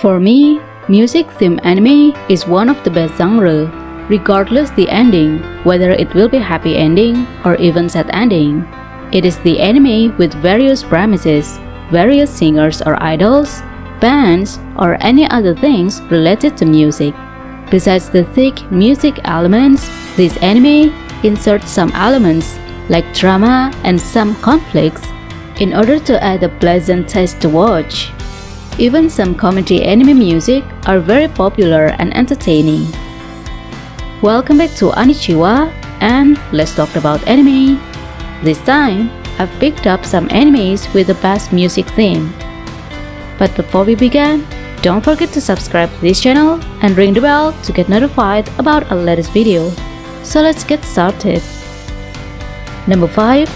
For me, music theme anime is one of the best genre, regardless the ending, whether it will be happy ending or even sad ending. It is the anime with various premises, various singers or idols, bands, or any other things related to music. Besides the thick music elements, this anime inserts some elements like drama and some conflicts in order to add a pleasant taste to watch. Even some comedy anime music are very popular and entertaining. Welcome back to Aniichiwa and let's talk about anime. This time, I've picked up some animes with the best music theme. But before we begin, don't forget to subscribe to this channel and ring the bell to get notified about our latest video. So let's get started. Number 5.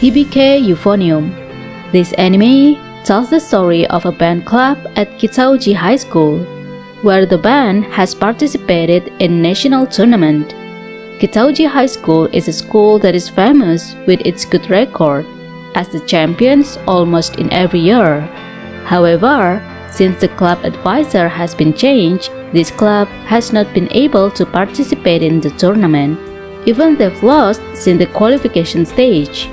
Hibike Euphonium This anime tells the story of a band club at Kitauji High School, where the band has participated in national tournament. Kitauji High School is a school that is famous with its good record, as the champions almost in every year. However, since the club advisor has been changed, this club has not been able to participate in the tournament. Even they've lost since the qualification stage.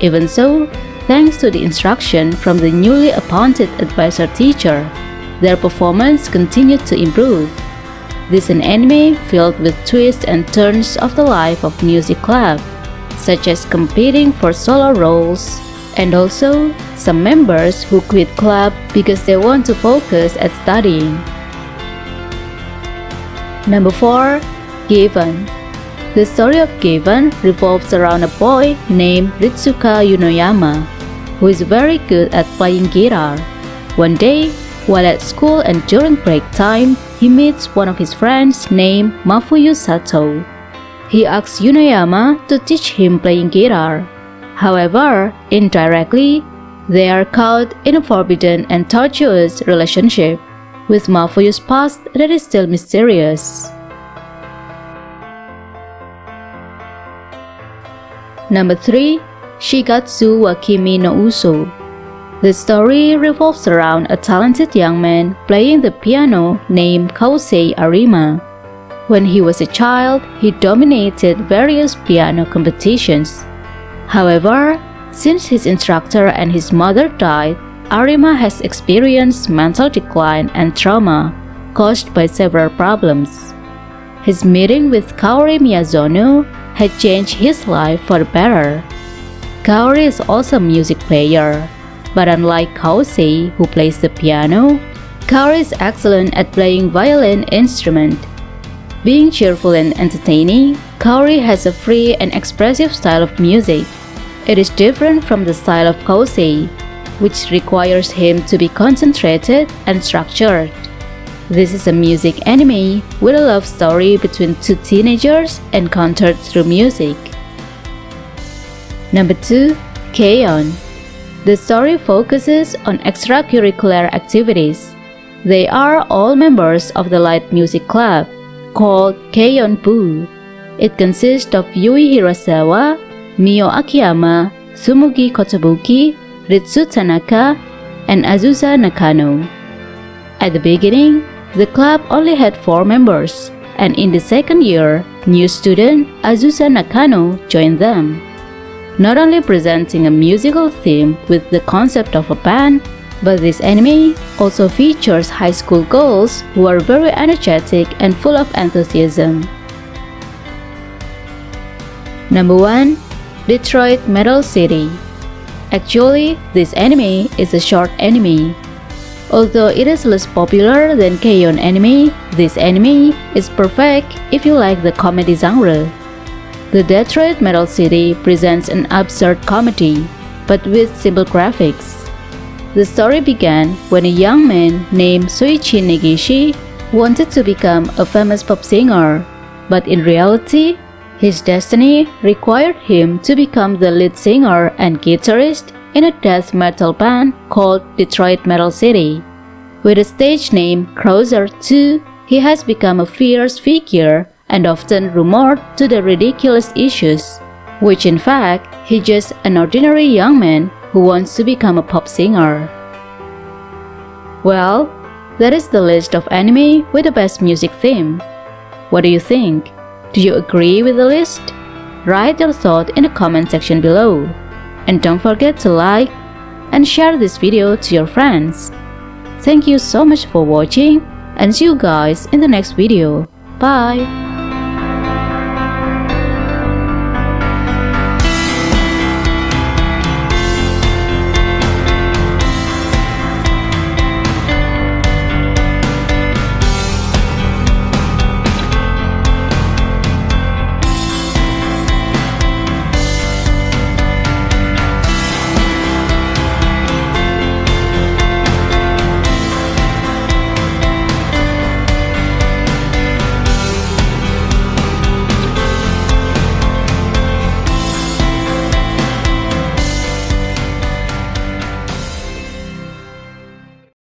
Even so, Thanks to the instruction from the newly appointed advisor teacher, their performance continued to improve. This an anime filled with twists and turns of the life of music club, such as competing for solo roles, and also some members who quit club because they want to focus at studying. Number 4. Given The story of Given revolves around a boy named Ritsuka Uenoyama who is very good at playing guitar. One day, while at school and during break time, he meets one of his friends named Mafuyu Sato. He asks Uenoyama to teach him playing guitar. However, indirectly, they are caught in a forbidden and tortuous relationship, with Mafuyu's past that is still mysterious. Number 3 Shigatsu wa Kimi no Uso. The story revolves around a talented young man playing the piano named Kousei Arima. When he was a child, he dominated various piano competitions. However, since his instructor and his mother died, Arima has experienced mental decline and trauma caused by several problems. His meeting with Kaori Miyazono had changed his life for the better. Kaori is also a music player, but unlike Kousei, who plays the piano, Kaori is excellent at playing violin instrument. Being cheerful and entertaining, Kaori has a free and expressive style of music. It is different from the style of Kousei, which requires him to be concentrated and structured. This is a music anime with a love story between two teenagers encountered through music. Number 2. K-On! The story focuses on extracurricular activities. They are all members of the light music club called K-On Poo. It consists of Yui Hirasawa, Mio Akiyama, Tsumugi Kotobuki, Ritsu Tainaka, and Azusa Nakano. At the beginning, the club only had four members, and in the second year, new student Azusa Nakano joined them not only presenting a musical theme with the concept of a band, but this anime also features high school girls who are very energetic and full of enthusiasm. Number 1. Detroit Metal City Actually, this anime is a short anime. Although it is less popular than K-On anime, this anime is perfect if you like the comedy genre. The Detroit Metal City presents an absurd comedy, but with simple graphics. The story began when a young man named Soichi Negishi wanted to become a famous pop singer, but in reality, his destiny required him to become the lead singer and guitarist in a death metal band called Detroit Metal City. With a stage name Krauser 2, he has become a fierce figure and often rumored to the ridiculous issues, which in fact he's just an ordinary young man who wants to become a pop singer. Well, That is the list of anime with the best music theme. What do you think? Do you agree with the list? Write your thought in the comment section below. And don't forget to like and share this video to your friends. Thank you so much for watching and see you guys in the next video. Bye!